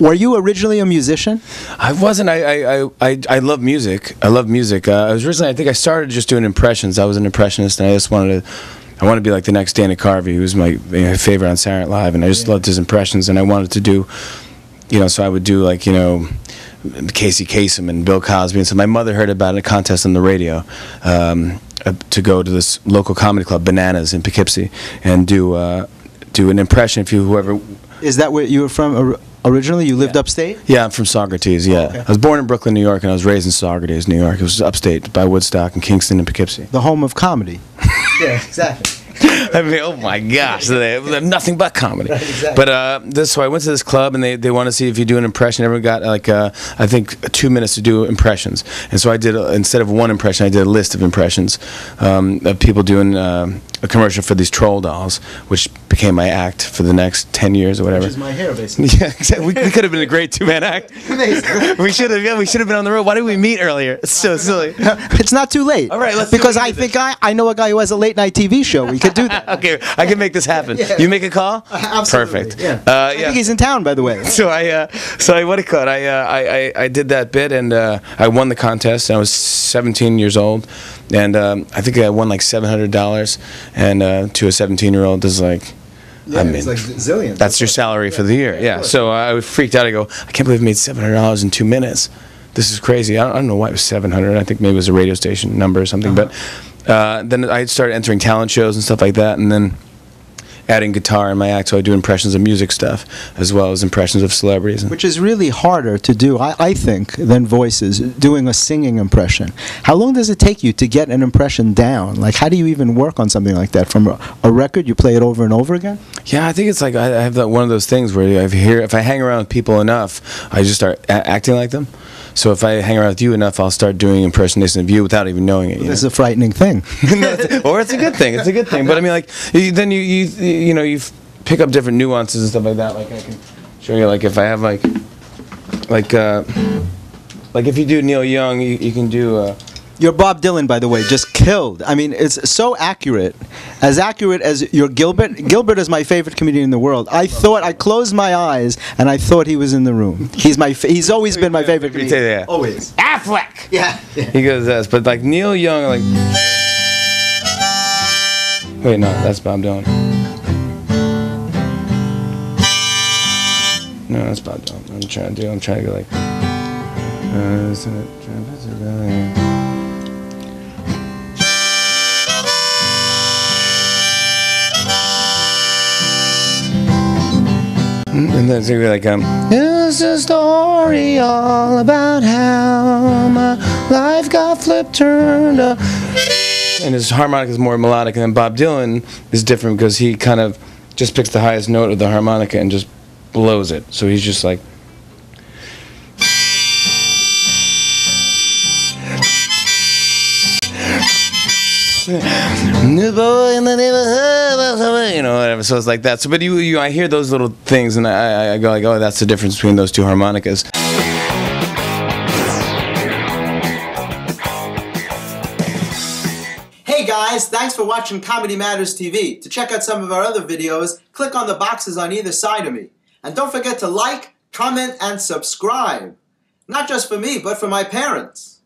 Were you originally a musician? I wasn't. I I, I, I, love music. I love music. Uh, I was originally. I think I started just doing impressions. I was an impressionist, and I just wanted to. I wanted to be like the next Dana Carvey, who was my, my favorite on Saturday Night Live, and I just loved his impressions, and I wanted to do, you know, so I would do like you know. Casey Kasem and Bill Cosby, and so my mother heard about a contest on the radio um, uh, to go to this local comedy club, Bananas in Poughkeepsie, and do uh, do an impression. If you whoever Is that where you were from originally? You lived upstate? yeah, I'm from Saugerties. Yeah, okay. I was born in Brooklyn, New York, and I was raised in Saugerties, New York. It was upstate by Woodstock and Kingston and Poughkeepsie. The home of comedy. yeah, exactly. I mean, oh my gosh, they have nothing but comedy. exactly. But uh, this, so I went to this club, and they, they want to see if you do an impression. Everyone got like uh, I think two minutes to do impressions, and so I did uh, instead of one impression, I did a list of impressions um, of people doing uh, a commercial for these troll dolls, which became my act for the next ten years or whatever. It is my hair, basically. Yeah, exactly. We, we could have been a great two-man act. we should have. Yeah, we should have been on the road. Why did we meet earlier? It's so silly. it's not too late. All right, let's Because. I think I, I know a guy who has a late night TV show. We could do that. okay, I can make this happen. Yeah. You make a call. Absolutely. Perfect. Yeah. Uh, I yeah. think he's in town, by the way. so I, uh, so I, what do you call it? I, uh, I, I, I did that bit and uh, I won the contest. I was 17 years old, and um, I think I won like 700 dollars. And uh, to a 17 year old, is like, I mean, zillions. that's your salary for the year. Yeah. So I was freaked out. I go, I can't believe I made 700 dollars in two minutes. This is crazy. I don't, I don't know why it was 700. I think maybe it was a radio station number or something. But uh, then I started entering talent shows and stuff like that, and then adding guitar in my act. So I do impressions of music stuff as well as impressions of celebrities. Which is really harder to do, I, I think, than voices, doing a singing impression. How long does it take you to get an impression down? Like, how do you even work on something like that? From a, a record, you play it over and over again? Yeah, I think it's like I I have that one of those things where if you hear if I hang around with people enough, I just start a- acting like them. So if I hang around with you enough, I'll start doing impersonations of you without even knowing it. is a frightening thing. or it's a good thing. It's a good thing. But I mean, like you, then you you you know you pick up different nuances and stuff like that. Like I can show you like if I have like like uh like if you do Neil Young, you, you can do. Uh, Your Bob Dylan, by the way, just killed. I mean, it's so accurate, as accurate as your Gilbert. Gilbert is my favorite comedian in the world. I thought I closed my eyes and I thought he was in the room. He's my. Fa- he's always been my favorite Let me tell comedian. you that. Always. Aflac. Yeah. He goes this, but like Neil Young, like. Wait, no, that's Bob Dylan. No, that's Bob Dylan. I'm trying to do. I'm trying to go like. Uh, it- And then it's gonna be like, um, it's a story all about how my life got flipped turned up. And his harmonica is more melodic, and then Bob Dylan is different because he kind of just picks the highest note of the harmonica and just blows it. So he's just like. New boy in the neighborhood, you know, whatever. So it's like that. So, but you, you, I hear those little things, and I, I- I go like, oh, that's the difference between those two harmonicas. Hey guys, thanks for watching Comedy Matters TV. To check out some of our other videos, click on the boxes on either side of me. And don't forget to like, comment, and subscribe. Not just for me, but for my parents.